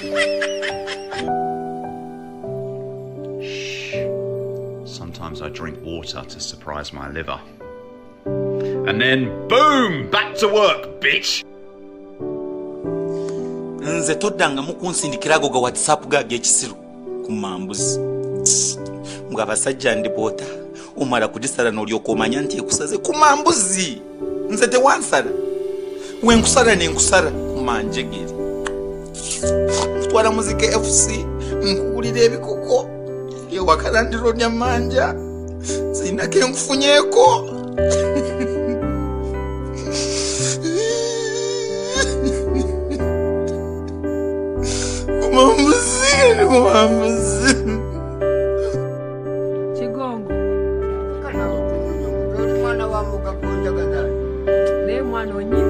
Shh. Sometimes I drink water to surprise my liver. And then boom! Back to work, bitch! nze toddangamu kunsindikirago ga whatsapp gaage ekisiru ku mambuzi nga abasajja ndiboota omala kugisala n'olyoka omanya nti ekusaze ku mambuzi nze tewansala wenkusala nenkusala ku manjegere kutwala muzika fc nkuwulira ebikoko. Ewakalandiro lya manja zirinako enkufunyeeko kumambuzi kumambuzi kigongo. Oli mwana wa mugagga onjagaza naye mwana onyirira